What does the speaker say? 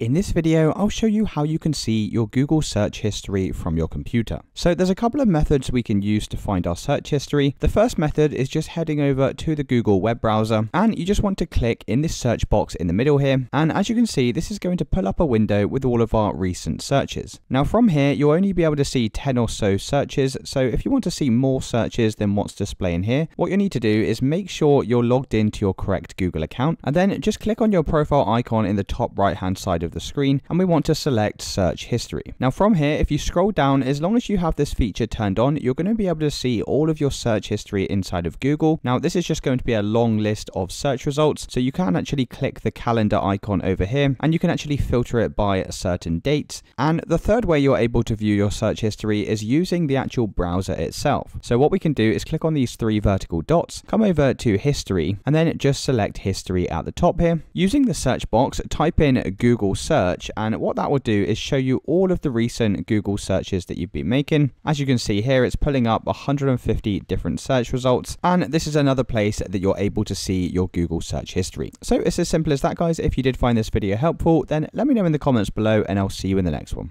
In this video, I'll show you how you can see your Google search history from your computer. So there's a couple of methods we can use to find our search history. The first method is just heading over to the Google web browser and you just want to click in this search box in the middle here. And as you can see, this is going to pull up a window with all of our recent searches. Now from here, you'll only be able to see 10 or so searches. So if you want to see more searches than what's displaying here, what you need to do is make sure you're logged into your correct Google account and then just click on your profile icon in the top right hand side of the screen and we want to select search history. Now from here, if you scroll down, as long as you have this feature turned on, you're going to be able to see all of your search history inside of Google. Now this is just going to be a long list of search results. So you can actually click the calendar icon over here and you can actually filter it by a certain date. And the third way you're able to view your search history is using the actual browser itself. So what we can do is click on these three vertical dots, come over to history, and then just select history at the top here. Using the search box, type in Google search and what that will do is show you all of the recent Google searches that you've been making. As you can see here, it's pulling up 150 different search results and this is another place that you're able to see your Google search history. So it's as simple as that guys. If you did find this video helpful, then let me know in the comments below and I'll see you in the next one.